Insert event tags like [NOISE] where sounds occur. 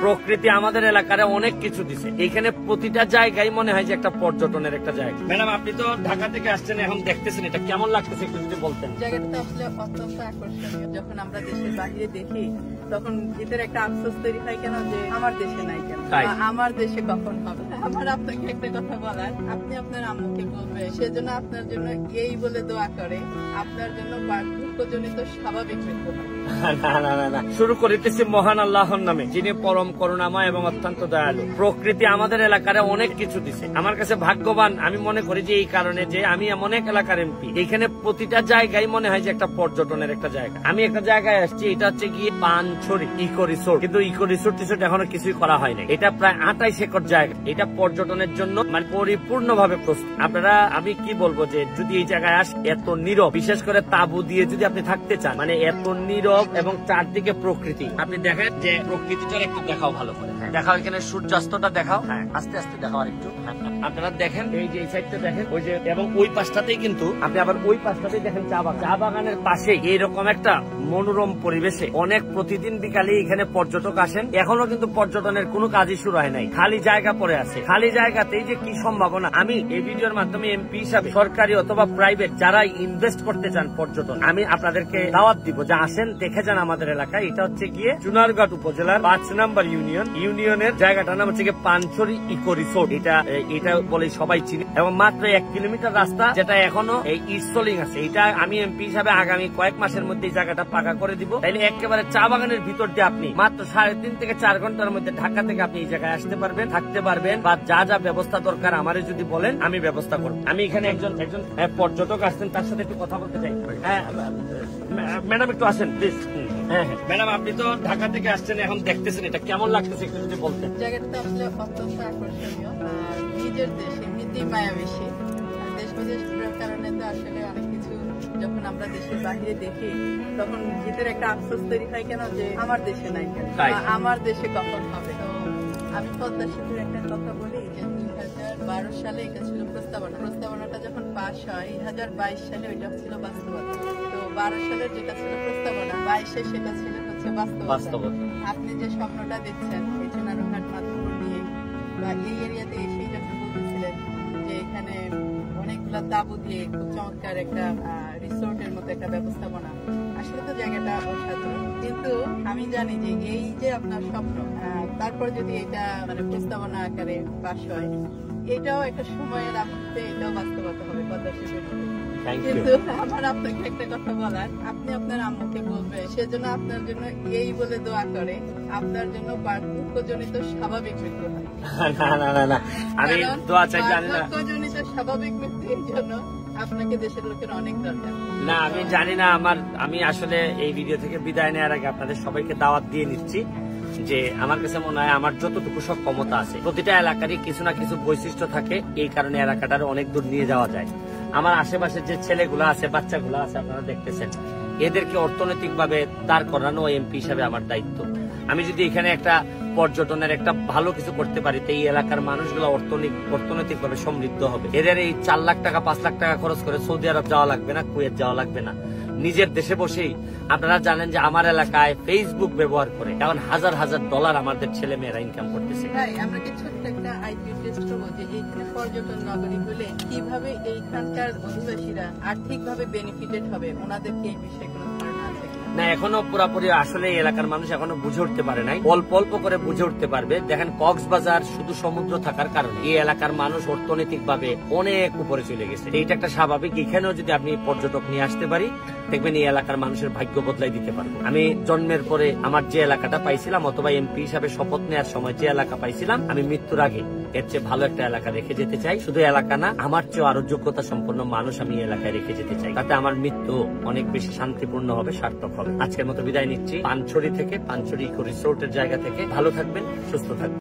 প্রকৃতি আমাদের এলাকারে অনেক কিছু দিছে। এখানে প্রতিটা জায়গায় মনে হয় যে একটা পর্যটনের একটা জায়গা। ম্যাডাম আপনি তো ঢাকা থেকে আসছেন এখন দেখতেছেন এটা কেমন লাগতেছে একটু যদি বলতেন। জায়গাটা আসলে অত্যন্ত আকর্ষণীয়। যখন আমরা দেশের বাইরে দেখি তখন ভিতরে একটা আফসোস তৈরি হয় কেন যে আমার দেশে নাই কেন? তাই। আমার দেশে কখন হবে? আমার আপনাকে একটা কথা বলার আপনি আপনার আম্মুকে বলবেন সেজন্য আপনার জন্য এই বলে দোয়া করে আপনার জন্য শুরু করিতেছি মহান আল্লাহর নামে, যিনি পরম করুণাময় এবং অত্যন্ত দয়ালু। প্রকৃতি আমাদের এলাকারে অনেক কিছু দিছে। আমার কাছে ভাগ্যবান, আমি মনে করি যে এই কারণে যে আমি এমন এক এলাকার এমপি। এখানে প্রতিটা জায়গায় মনে হয় যে একটা পর্যটনের একটা জায়গা। আমি একটা জায়গায় আসছি, এটা হচ্ছে গিয়ে পানছড়ি, ইকো রিসোর্ট। কিন্তু ইকো রিসোর্ট টিসোর্ট এখনও কিছুই করা হয়নি এটা প্রায় আঠাইশ একর জায়গা। এটা পর্যটনের জন্য মানে পরিপূর্ণ ভাবে প্রস্তুত। আপনারা, আমি কি বলব যে যদি এই জায়গায় আস, এত নীরব। বিশেষ করে তাবু দিয়ে যদি আপনি থাকতে চান। মানে এত নীরব এবং চারদিকে প্রকৃতি। আপনি দেখেন যে প্রকৃতিটার একটু দেখাও ভালো করে। দেখাও এখানে সূর্যাস্তটা দেখাও। হ্যাঁ। আস্তে আস্তে দেখাও একটু আপনারা দেখেন এই যে এই সাইডটা দেখেন ওই যে এবং ওই পাশটাতেই কিন্তু আপনি আবার ওই পাশটাতেই দেখেন চা বাগান। চা বাগানের পাশে এইরকম একটা মনোরম পরিবেশে অনেক প্রতিদিন বিকালে এখানে পর্যটক আসেন। এখনও কিন্তু পর্যটনের কোনো কাজই শুরু হয় নাই। খালি জায়গা পড়ে আছে। খালি জায়গাতেই যে কি সম্ভাবনা। আমি এই ভিডিওর মাধ্যমে এমপি হিসাবে সরকারি অথবা প্রাইভেট যারা ইনভেস্ট করতে চান পর্যটন আমি আপনাদেরকে দাওয়াত দিব যে আসেন দেখে যান আমাদের এলাকায়। এটা হচ্ছে গিয়ে চুনারঘাট উপজেলার পাঁচ নাম্বার ইউনিয়ন ইউনিয়নের জায়গাটার নাম হচ্ছে পানছড়ি ইকো রিসোর্ট। এটা এটা বলে সবাই চিনি। এবং মাত্র এক কিলোমিটার রাস্তা, যেটা এখনও এই ইনস্টলিং আছে। এটা আমি এমপি হিসাবে আগামী কয়েক মাসের মধ্যে এই জায়গাটা পাকা করে দিব। তাইলে একেবারে চা বাগানের ভিতর দিয়ে আপনি মাত্র সাড়ে তিন থেকে চার ঘণ্টার মধ্যে ঢাকা থেকে আপনি এই জায়গায় আসতে পারবেন, থাকতে পারবেন। বা যা যা ব্যবস্থা দরকার আমারে যদি বলেন, আমি ব্যবস্থা করব। আমি এখানে একজন একজন পর্যটক আসছেন, তার সাথে একটু কথা বলতে চাই। হ্যাঁ ম্যাডাম একটু আসেন, প্লিজ। হ্যাঁ হ্যাঁ ম্যাডাম আপনি তো ঢাকা থেকে আসছেন এখন দেখতেছেন এটা। কেমন লাগতেছে একটু যদি বলতেন? জায়গাটা আসলে অত্যন্ত আকর্ষণীয়। নিজের দেশ এমনিতেই মায়া বেশি। দেশ বিদেশ ঘোরার কারণে তো আসলে অনেক কিছু যখন আমরা দেশের বাইরে দেখি তখন ভিতরে একটা আফসোস তৈরি হয় কেন? যে আমার দেশে নাই কেন? আমার দেশে কখন হবে? তো আমি পদ্মা সেতুর একটা কথা বলি যে দুই হাজার বারো সালে এটা ছিল প্রস্তাবনা। প্রস্তাবনাটা যখন পাশ হয় দুই হাজার বাইশ সালে ওইটা ছিল বাস্তবতা। বারো সালে যেটা ছিল প্রস্তাবনা বাইশে সেটা ছিল হচ্ছে বাস্তবতা। আপনি যে স্বপ্নটা দেখছেন এই চুনারুঘাট মাধ্যম নিয়ে বা এই এরিয়াতে এসেই যখন বলতেছিলেন যে এখানে অনেকগুলো তাবু দিয়ে খুব চমৎকার একটা রিসোর্টের মতো একটা ব্যবস্থাপনা। আসলে তো জায়গাটা অসাধারণ। কিন্তু আমি জানি যে এই যে আপনার স্বপ্ন তারপর যদি এটা মানে প্রস্তাবনা আকারে পাশ হয় এটাও একটা সময়ের এটাও বাস্তবতা হবে পদ্মা সেতুর কিন্তু আমার আপনাকে একটা কথা বলার আপনি আপনার আম্মুকে বলবেন সেজন্য আপনার জন্য এই বলে দোয়া করে আপনার জন্য বার্ধক্যজনিত স্বাভাবিক মৃত্যু হয়। [LAUGHS] না না না না আমি দোয়া চাই জানি না। বার্ধক্যজনিত স্বাভাবিক মৃত্যুর জন্য আপনাকে দেশের লোকের অনেক দরকার। না আমি জানি না আমার আমি আসলে এই ভিডিও থেকে বিদায় নেওয়ার আগে আপনাদের সবাইকে দাওয়াত দিয়ে নিচ্ছি। যে আমার কাছে মনে হয় আমার যতটুকু সক্ষমতা আছে, প্রতিটা এলাকারই কিছু না কিছু বৈশিষ্ট্য থাকে, এই কারণে এলাকাটার অনেক দূর নিয়ে যাওয়া যায়। আমার আশেপাশে যে ছেলেগুলো আছে, বাচ্চাগুলো আছে, আপনারা দেখতেছেন, এদেরকে অর্থনৈতিক ভাবে দাঁড় করানো এমপি হিসাবে আমার দায়িত্ব। আমি যদি এখানে একটা পর্যটনের একটা ভালো কিছু করতে পারি এই এলাকার মানুষগুলো অর্থনৈতিক ভাবে সমৃদ্ধ হবে। এদের এই চার লাখ টাকা, পাঁচ লাখ টাকা খরচ করে সৌদি আরব যাওয়া লাগবে না, কুয়েত যাওয়া লাগবে না। নিজের দেশে বসেই আপনারা জানেন যে আমার এলাকায় ফেসবুক ব্যবহার করে এখন হাজার হাজার ডলার আমাদের ছেলে মেয়েরা ইনকাম করতেছে পর্যটন নগরী হলে কীভাবে এইখানকার অধিবাসীরা আর্থিকভাবে বেনিফিটেড হবে? ওনাদেরকে এই বিষয়ে না, এখনও পুরাপুরি আসলে এলাকার মানুষ এখনও বুঝে উঠতে পারে নাই। অল্প অল্প করে বুঝে উঠতে পারবে। দেখেন, কক্সবাজার শুধু সমুদ্র থাকার কারণে। এই এলাকার মানুষ অর্থনৈতিক ভাবে অনেক উপরে চলে গেছে। এইটা একটা স্বাভাবিক। এখানেও যদি আপনি পর্যটক নিয়ে আসতে পারি, দেখবেন এই এলাকার মানুষের ভাগ্য বদলাই দিতে পারব। আমি জন্মের পরে আমার যে এলাকাটা পাইছিলাম, অথবা এমপি হিসাবে শপথ নেওয়ার সময় যে এলাকা পাইছিলাম, আমি মৃত্যুর আগে এর চেয়ে ভালো একটা এলাকা রেখে যেতে চাই। শুধু এলাকা না, আমার চেয়ে আরও যোগ্যতা সম্পন্ন মানুষ আমি এলাকায় রেখে যেতে চাই। তাতে আমার মৃত্যু অনেক বেশি শান্তিপূর্ণ হবে, সার্থক হবে। আজকের মতো বিদায় নিচ্ছি। পানছড়ি থেকে, পানছড়ি ইকো রিসোর্টের জায়গা থেকে। ভালো থাকবেন, সুস্থ থাকবেন।